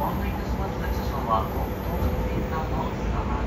お送りいたします列車は東京行きの